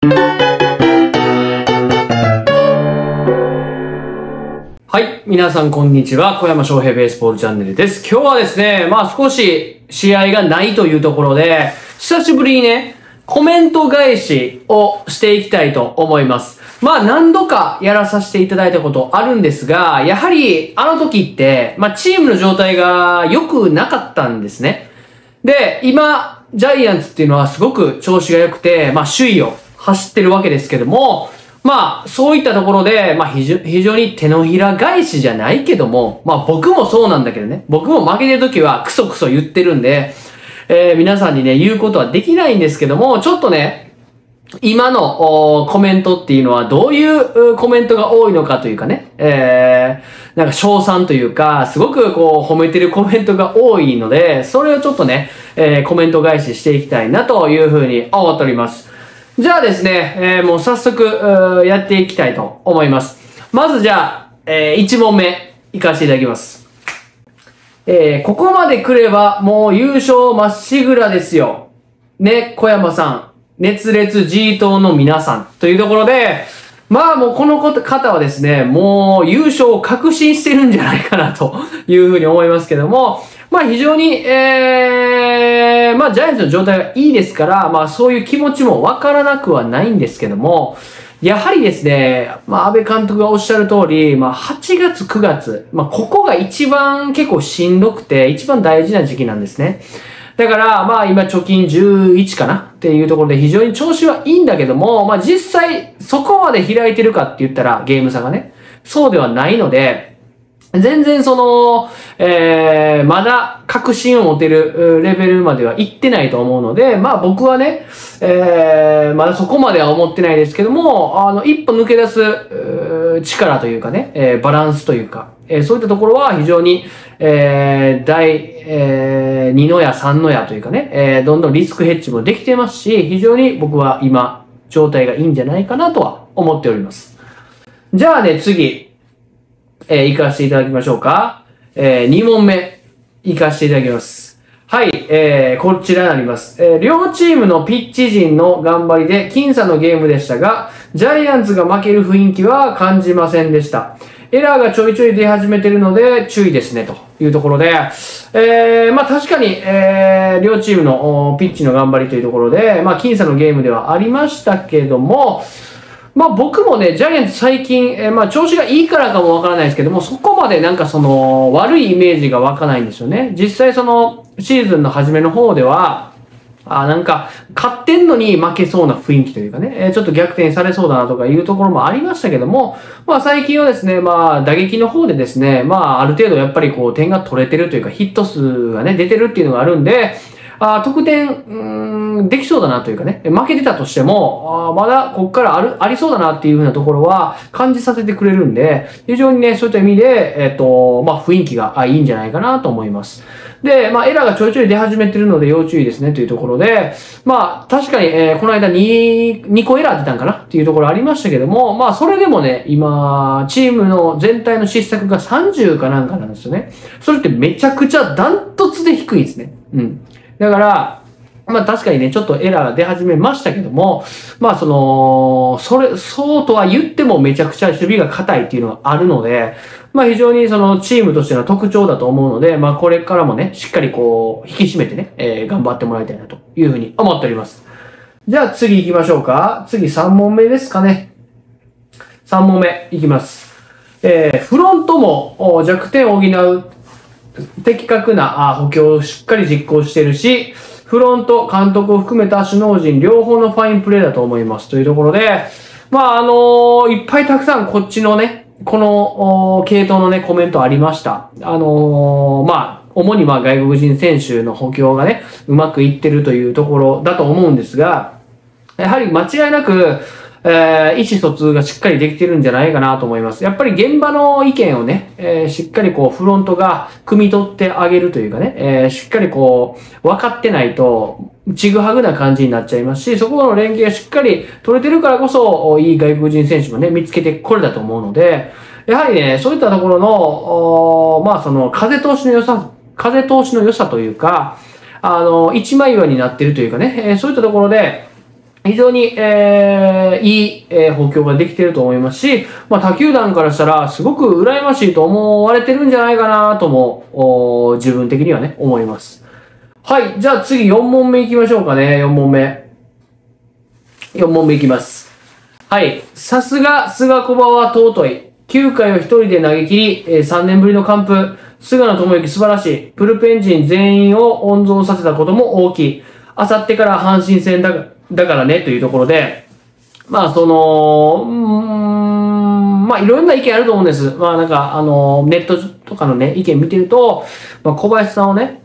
はい。皆さん、こんにちは。小山翔平ベースボールチャンネルです。今日はですね、まあ少し試合がないというところで、久しぶりにね、コメント返しをしていきたいと思います。まあ何度かやらさせていただいたことあるんですが、やはりあの時って、まあチームの状態が良くなかったんですね。で、今、ジャイアンツっていうのはすごく調子が良くて、まあ首位を走ってるわけですけども、まあ、そういったところで、まあ非常、に手のひら返しじゃないけども、まあ僕もそうなんだけどね、僕も負けてる時はクソクソ言ってるんで、えー皆さんにね、言うことはできないんですけども、ちょっとね、今のコメントっていうのはどういううコメントが多いのかというかね、えー、なんか賞賛というか、すごくこう褒めてるコメントが多いので、それをちょっとね、えーコメント返ししていきたいなというふうに思っております。じゃあですね、えーもう早速やっていきたいと思います。まずじゃあ、え1問目、いかせていただきます。えーここまで来ればもう優勝まっしぐらですよ。ね、小山さん、熱烈 G 党の皆さんというところで、まあもうこの方はですね、もう優勝を確信してるんじゃないかなというふうに思いますけども、まあ非常に、えー、まあジャイアンツの状態がいいですから、まあそういう気持ちもわからなくはないんですけども、やはりですね、まあ安倍監督がおっしゃる通り、まあ8月9月、まあここが一番結構しんどくて、一番大事な時期なんですね。だから、まあ今貯金11かな？っていうところで非常に調子はいいんだけども、まあ実際そこまで開いてるかって言ったらゲーム差がね、そうではないので、全然その、えー、まだ確信を持てるレベルまでは行ってないと思うので、まあ僕はね、えー、まだそこまでは思ってないですけども、あの、一歩抜け出す力というかね、えーバランスというか、えーそういったところは非常に、えー、第、えー、2の矢3の矢というかね、えーどんどんリスクヘッジもできてますし、非常に僕は今、状態がいいんじゃないかなとは思っております。じゃあね、次、えー行かせていただきましょうか。え2問目、行かせていただきます。はい、えー、こちらになります。えー両チームのピッチ陣の頑張りで僅差のゲームでしたが、ジャイアンツが負ける雰囲気は感じませんでした。エラーがちょいちょい出始めてるので注意ですね、というところで、えー、まあ確かに、えー、両チームのピッチの頑張りというところで、まあ僅差のゲームではありましたけども、まあ僕もね、ジャイアンツ最近、えーまあ調子がいいからかもわからないですけども、そこまでなんかその悪いイメージが湧かないんですよね。実際そのシーズンの初めの方では、あなんか、勝ってんのに負けそうな雰囲気というかね、えちょっと逆転されそうだなとかいうところもありましたけども、まあ最近はですね、まあ打撃の方でですね、まあある程度やっぱりこう点が取れてるというかヒット数がね、出てるっていうのがあるんで、あ得点、うん、できそうだなというかね、負けてたとしても、あまだこっからある、ありそうだなっていうふうなところは感じさせてくれるんで、非常にね、そういった意味で、えっ、と、まあ雰囲気がいいんじゃないかなと思います。で、まあエラーがちょいちょい出始めてるので要注意ですねというところで、まあ確かに、えーこの間 2, 2個エラー出たんかなっていうところありましたけども、まあそれでもね、今、チームの全体の失策が30かなんかなんですよね。それってめちゃくちゃダントツで低いんですね。うん。だから、まあ確かにね、ちょっとエラー出始めましたけども、まあその、それ、そうとは言ってもめちゃくちゃ守備が硬いっていうのがあるので、まあ非常にそのチームとしての特徴だと思うので、まあこれからもね、しっかりこう、引き締めてね、えー頑張ってもらいたいなというふうに思っております。じゃあ次行きましょうか。次3問目ですかね。3問目いきます。えーフロントも弱点を補う的確な補強をしっかり実行してるし、フロント、監督を含めた首脳陣両方のファインプレーだと思います。というところで、まあ、あのーいっぱいたくさんこっちのね、この、系統のね、コメントありました。あのーまあ、主にまあ外国人選手の補強がね、うまくいってるというところだと思うんですが、やはり間違いなく、えー意思疎通がしっかりできてるんじゃないかなと思います。やっぱり現場の意見をね、えーしっかりこうフロントが汲み取ってあげるというかね、えーしっかりこう分かってないと、ちぐはぐな感じになっちゃいますし、そこの連携がしっかり取れてるからこそ、いい外国人選手もね、見つけてこれだと思うので、やはりね、そういったところの、まあその風通しの良さ、風通しの良さというか、あの、一枚岩になってるというかね、えそういったところで、非常に、えー、いい、えー、補強ができてると思いますし、まあ、他球団からしたら、すごく羨ましいと思われてるんじゃないかなとも、自分的にはね、思います。はい。じゃあ次4問目行きましょうかね。4問目。4問目いきます。はい。さすが、菅小葉は尊い。9回を1人で投げ切り、え、3年ぶりの完封。菅野智之素晴らしい。プルペン陣全員を温存させたことも大きい。あさってから阪神戦だがだからね、というところで、まあ、その、うん、まあ、いろんな意見あると思うんです。まあ、なんか、あの、ネットとかのね、意見見てると、まあ、小林さんをね、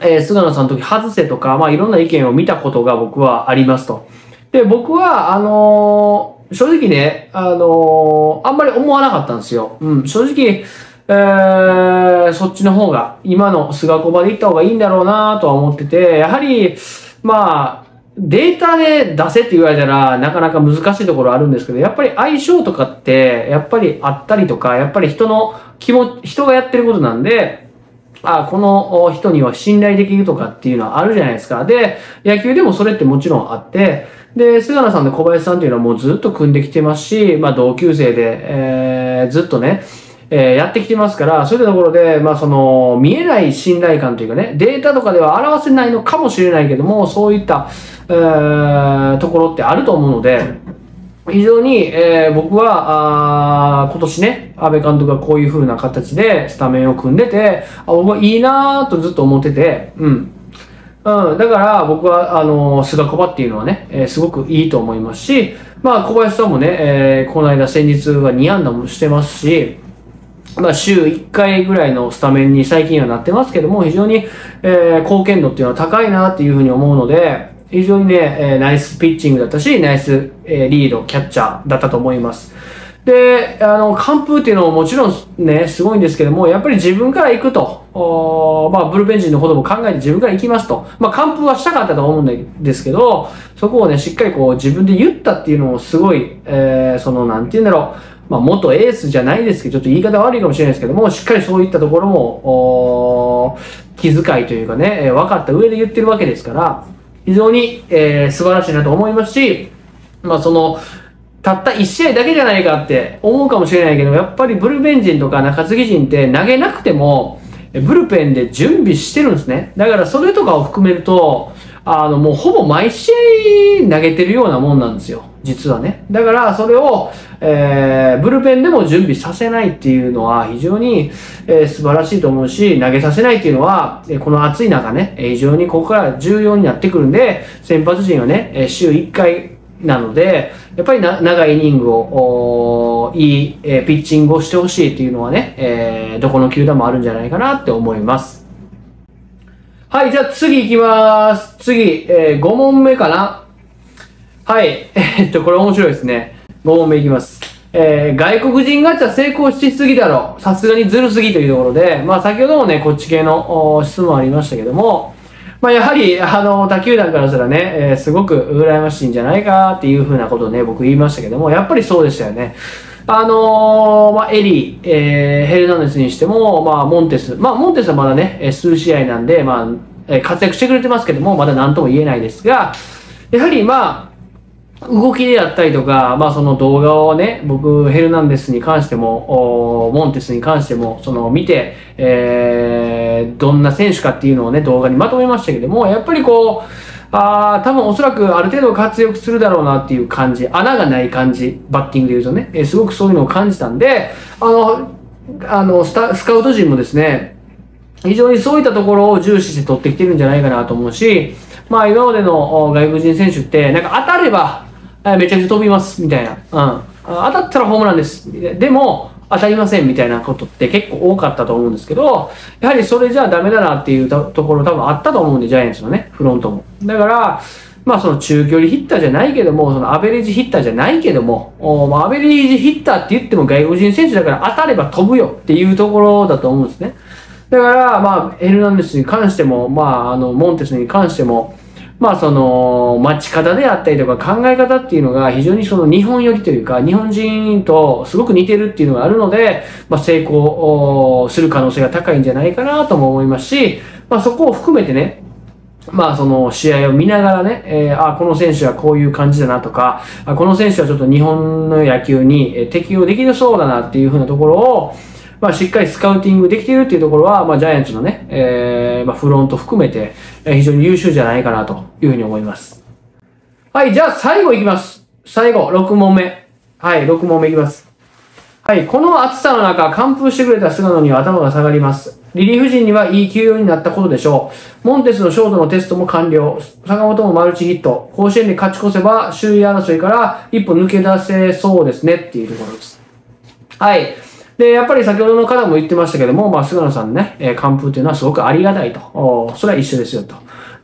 えー、菅野さんの時外せとか、まあ、いろんな意見を見たことが僕はありますと。で、僕は、あのー、正直ね、あのー、あんまり思わなかったんですよ。うん、正直、えー、そっちの方が、今の菅小場で行った方がいいんだろうなとは思ってて、やはり、まあ、データで出せって言われたらなかなか難しいところあるんですけど、やっぱり相性とかって、やっぱりあったりとか、やっぱり人の気も、人がやってることなんで、あこの人には信頼できるとかっていうのはあるじゃないですか。で、野球でもそれってもちろんあって、で、菅野さんと小林さんっていうのはもうずっと組んできてますし、まあ同級生で、えー、ずっとね、えー、やってきてますから、そういったところで、まあその、見えない信頼感というかね、データとかでは表せないのかもしれないけども、そういった、えー、ところってあると思うので、非常に、えー、僕は、あ今年ね、安倍監督がこういう風な形でスタメンを組んでて、あ僕はいいなぁとずっと思ってて、うん。うん、だから僕は、あの、菅小葉っていうのはね、えー、すごくいいと思いますし、まあ小林さんもね、えー、この間先日は2安打もしてますし、まあ、週1回ぐらいのスタメンに最近はなってますけども、非常に、えー、貢献度っていうのは高いなっていうふうに思うので、非常にね、えー、ナイスピッチングだったし、ナイス、えー、リード、キャッチャーだったと思います。で、あの、完封っていうのももちろんね、すごいんですけども、やっぱり自分から行くと、おまあ、ブルペン陣のことも考えて自分から行きますと。まあ、完封はしたかったと思うんですけど、そこをね、しっかりこう自分で言ったっていうのもすごい、えー、その、なんて言うんだろう、まあ、元エースじゃないですけど、ちょっと言い方悪いかもしれないですけども、しっかりそういったところも、気遣いというかね、えー、分かった上で言ってるわけですから、非常に、えー、素晴らしいなと思いますし、まあ、その、たった1試合だけじゃないかって思うかもしれないけど、やっぱりブルペン陣とか中継ぎ陣って投げなくても、ブルペンで準備してるんですね。だからそれとかを含めると、あの、もうほぼ毎試合投げてるようなもんなんですよ。実はね。だから、それを、えー、ブルペンでも準備させないっていうのは非常に、えー、素晴らしいと思うし、投げさせないっていうのは、えこの暑い中ねえ、非常にここから重要になってくるんで、先発陣はねえ、週1回なので、やっぱりな長いイニングを、いい、えー、ピッチングをしてほしいっていうのはね、えー、どこの球団もあるんじゃないかなって思います。はい、じゃあ次行きまーす。次、えー、5問目かな。はい。えー、っと、これ面白いですね。5問目いきます。えー、外国人ガチャ成功しすぎだろ。さすがにずるすぎというところで、まあ先ほどもね、こっち系の質問ありましたけども、まあやはり、あの、他球団からしたらね、えー、すごく羨ましいんじゃないかっていうふうなことをね、僕言いましたけども、やっぱりそうでしたよね。あのー、まあ、エリー、えー、ヘルナンデスにしても、まあ、モンテス。まあ、モンテスはまだね、数試合なんで、まあ、活躍してくれてますけども、まだ何とも言えないですが、やはりまあ、動きであったりとか、まあその動画をね、僕、ヘルナンデスに関しても、モンテスに関しても、その見て、えー、どんな選手かっていうのをね、動画にまとめましたけども、やっぱりこう、あ多分おそらくある程度活躍するだろうなっていう感じ、穴がない感じ、バッティングで言うとね、えー、すごくそういうのを感じたんで、あの、あのスタ、スカウト陣もですね、非常にそういったところを重視して取ってきてるんじゃないかなと思うし、まあ今までの外国人選手って、なんか当たれば、めちゃくちゃ飛びます、みたいな。うん。当たったらホームランです。でも、当たりませんみたいなことって結構多かったと思うんですけど、やはりそれじゃダメだなっていうところ多分あったと思うんで、ジャイアンツのね、フロントも。だから、まあその中距離ヒッターじゃないけども、そのアベレージヒッターじゃないけども、おまあ、アベレージヒッターって言っても外国人選手だから当たれば飛ぶよっていうところだと思うんですね。だから、まあ、エルナンデスに関しても、まあ、あの、モンテスに関しても、まあその、待ち方であったりとか考え方っていうのが非常にその日本寄りというか、日本人とすごく似てるっていうのがあるので、まあ成功する可能性が高いんじゃないかなとも思いますし、まあそこを含めてね、まあその試合を見ながらね、えー、あ、この選手はこういう感じだなとか、あこの選手はちょっと日本の野球に適応できるそうだなっていうふうなところを、まあしっかりスカウティングできているっていうところは、まあジャイアンツのね、えー、まあフロント含めて、え非常に優秀じゃないかなというふうに思います。はい、じゃあ最後いきます。最後、6問目。はい、6問目いきます。はい、この暑さの中、完封してくれた菅野には頭が下がります。リリーフ陣にはいい休養になったことでしょう。モンテスのショートのテストも完了。坂本もマルチヒット。甲子園で勝ち越せば、首位争いから一歩抜け出せそうですねっていうところです。はい。で、やっぱり先ほどの方も言ってましたけども、まあ、菅野さんね、えー、完封っていうのはすごくありがたいと。おそれは一緒ですよと。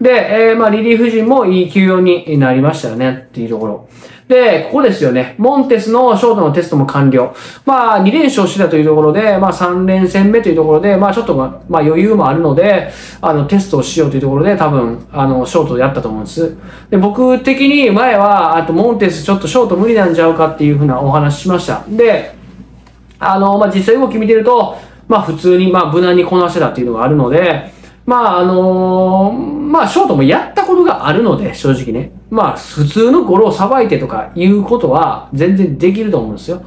で、えー、まあ、リリーフ陣もいい休養になりましたよねっていうところ。で、ここですよね。モンテスのショートのテストも完了。まあ、2連勝してたというところで、まあ、3連戦目というところで、まあ、ちょっと、まあ、余裕もあるので、あの、テストをしようというところで、多分、あの、ショートでやったと思うんです。で、僕的に前は、あと、モンテスちょっとショート無理なんちゃうかっていうふうなお話しました。で、あの、まあ、実際動き見てると、まあ、普通に、まあ、無難にこなしてたっていうのがあるので、まあ、あのー、まあ、ショートもやったことがあるので、正直ね。まあ、普通のゴロをさばいてとかいうことは全然できると思うんですよ。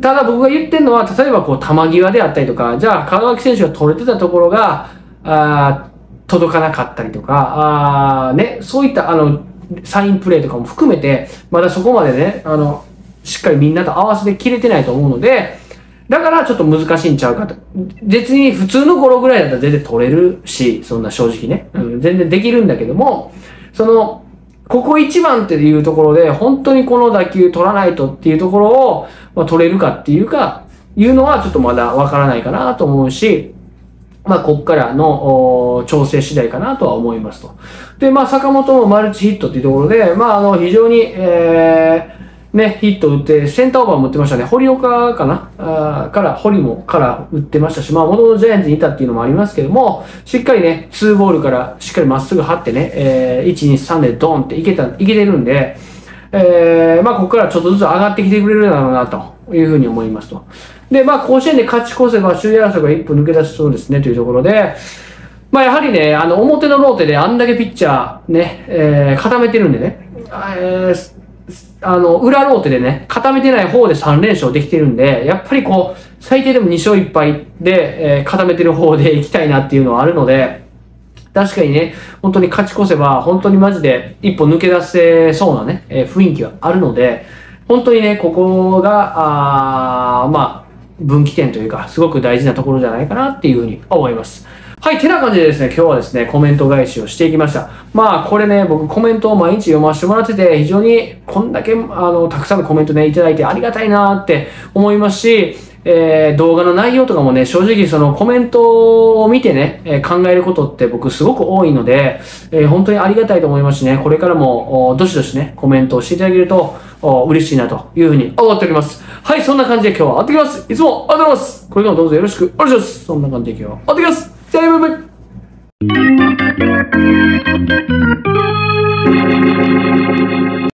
ただ僕が言ってるのは、例えばこう、球際であったりとか、じゃあ、川垣選手が取れてたところが、あ届かなかったりとか、あね、そういった、あの、サインプレーとかも含めて、まだそこまでね、あの、しっかりみんなと合わせてきれてないと思うので、だからちょっと難しいんちゃうかと。別に普通の頃ぐらいだったら全然取れるし、そんな正直ね。うん、全然できるんだけども、その、ここ一番っていうところで、本当にこの打球取らないとっていうところを、まあ、取れるかっていうか、いうのはちょっとまだわからないかなと思うし、まあ、こっからの調整次第かなとは思いますと。で、まあ、坂本もマルチヒットっていうところで、まあ、あの、非常に、えー、ね、ヒット打って、センターオーバーも打ってましたね。堀岡かな？あから、堀もから打ってましたし、まあ、元々ジャイアンツにいたっていうのもありますけども、しっかりね、2ボールからしっかりまっすぐ張ってね、えー、1、2、3でドンっていけた、いけてるんで、えー、まあ、ここからちょっとずつ上がってきてくれるだろうな、というふうに思いますと。で、まあ、甲子園で勝ち越せば、首位争いが一歩抜け出しそうですね、というところで、まあ、やはりね、あの、表のローテであんだけピッチャーね、えー、固めてるんでね、えー、あの、裏ローテでね、固めてない方で3連勝できてるんで、やっぱりこう、最低でも2勝1敗で、えー、固めてる方で行きたいなっていうのはあるので、確かにね、本当に勝ち越せば、本当にマジで一歩抜け出せそうなね、えー、雰囲気はあるので、本当にね、ここが、あまあ、分岐点というか、すごく大事なところじゃないかなっていうふうに思います。はい、てな感じでですね、今日はですね、コメント返しをしていきました。まあ、これね、僕コメントを毎日読ませてもらってて、非常にこんだけ、あの、たくさんのコメントね、いただいてありがたいなって思いますし、えー、動画の内容とかもね、正直そのコメントを見てね、えー、考えることって僕すごく多いので、えー、本当にありがたいと思いますしね、これからも、どしどしね、コメントをしていただけると、嬉しいなというふうに思っております。はい、そんな感じで今日は会ってきます。いつもありがとうございます。これからもどうぞよろしくお願いします。そんな感じで今日は会ってきます。Chào em mình.